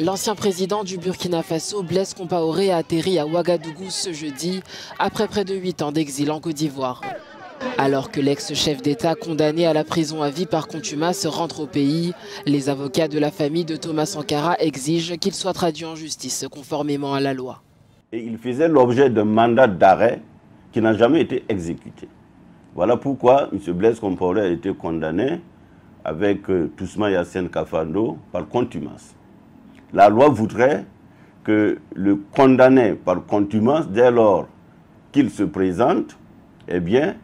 L'ancien président du Burkina Faso, Blaise Compaoré, a atterri à Ouagadougou ce jeudi, après près de 8 ans d'exil en Côte d'Ivoire. Alors que l'ex-chef d'État condamné à la prison à vie par contumace rentre au pays, les avocats de la famille de Thomas Sankara exigent qu'il soit traduit en justice conformément à la loi. Et il faisait l'objet d'un mandat d'arrêt qui n'a jamais été exécuté. Voilà pourquoi M. Blaise Compaoré a été condamné avec euh, Tousma Yassine Kafando par contumace. La loi voudrait que le condamné par contumace, dès lors qu'il se présente, eh bien,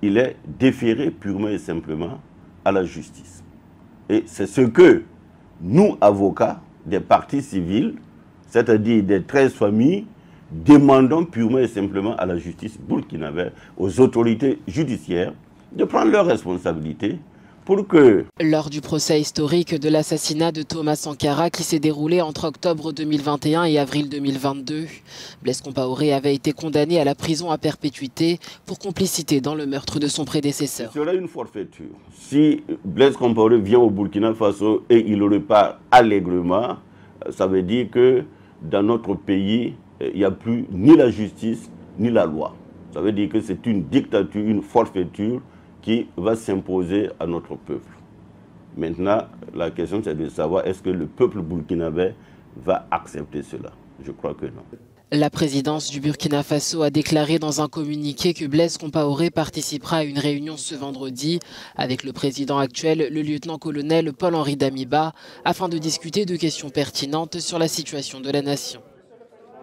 il est déféré purement et simplement à la justice. Et c'est ce que nous, avocats des partis civils, c'est-à-dire des 13 familles, demandons purement et simplement à la justice burkinabé, aux autorités judiciaires, de prendre leurs responsabilités pour que... Lors du procès historique de l'assassinat de Thomas Sankara qui s'est déroulé entre octobre 2021 et avril 2022, Blaise Compaoré avait été condamné à la prison à perpétuité pour complicité dans le meurtre de son prédécesseur. Ce serait une forfaiture. Si Blaise Compaoré vient au Burkina Faso et il repart allègrement, ça veut dire que dans notre pays, il n'y a plus ni la justice ni la loi. Ça veut dire que c'est une dictature, une forfaiture qui va s'imposer à notre peuple. Maintenant, la question c'est de savoir est-ce que le peuple burkinabé va accepter cela. Je crois que non. La présidence du Burkina Faso a déclaré dans un communiqué que Blaise Compaoré participera à une réunion ce vendredi avec le président actuel, le lieutenant-colonel Paul-Henri Damiba, afin de discuter de questions pertinentes sur la situation de la nation.